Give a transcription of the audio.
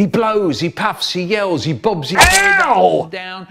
He blows, he puffs, he yells, he bobs his head and down.